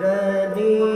Rani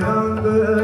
样的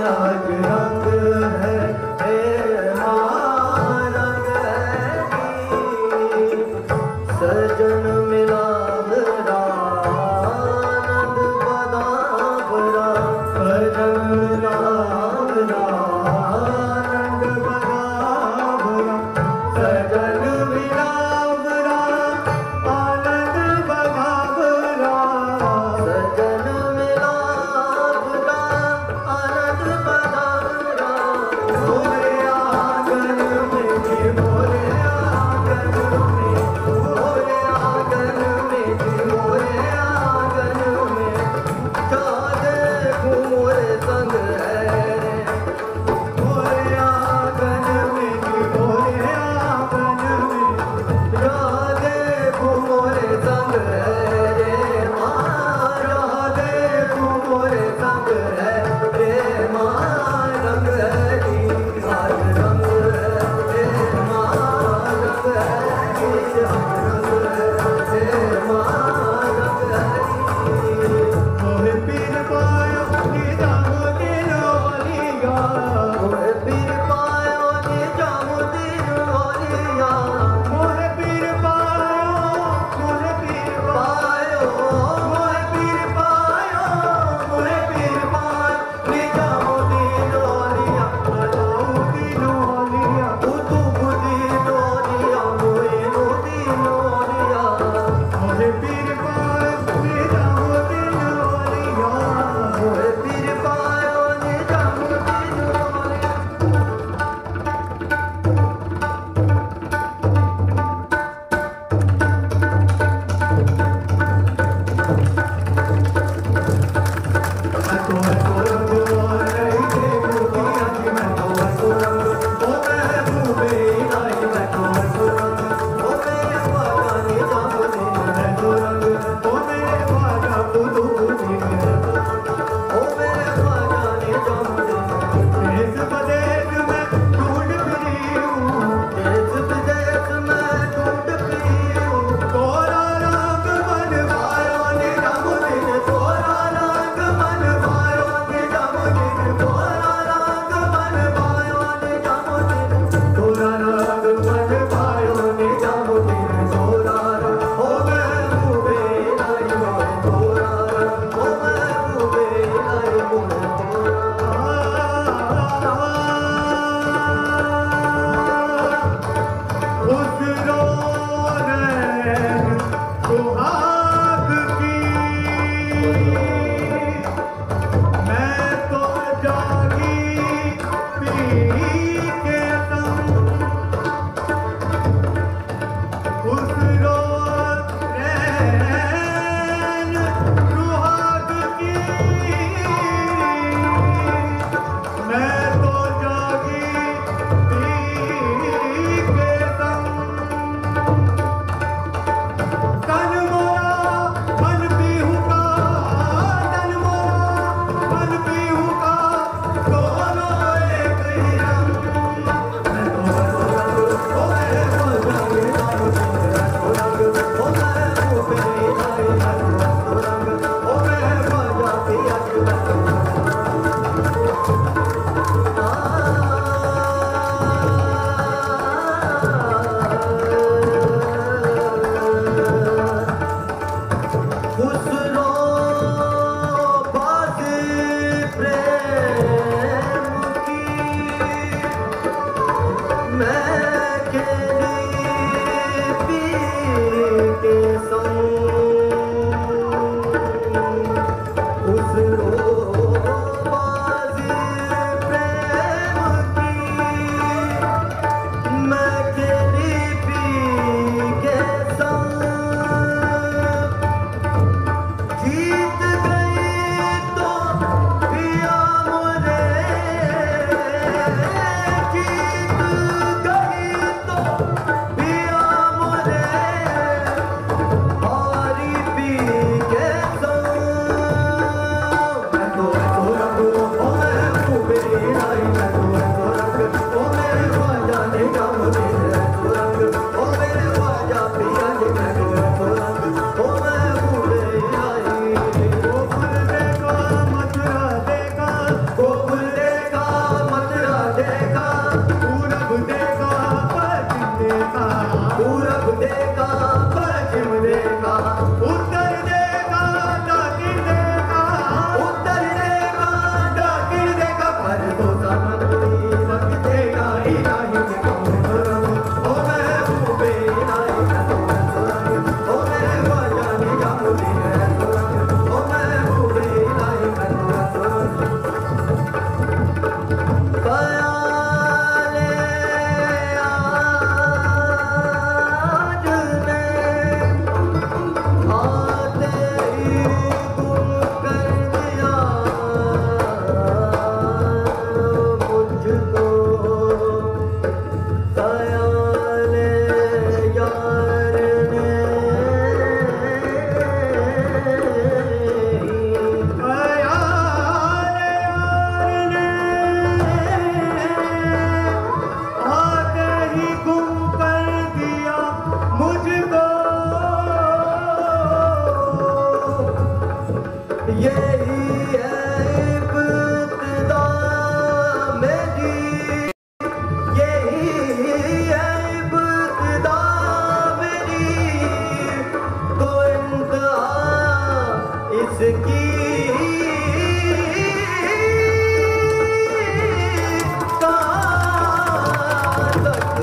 ya gönül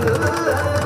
love.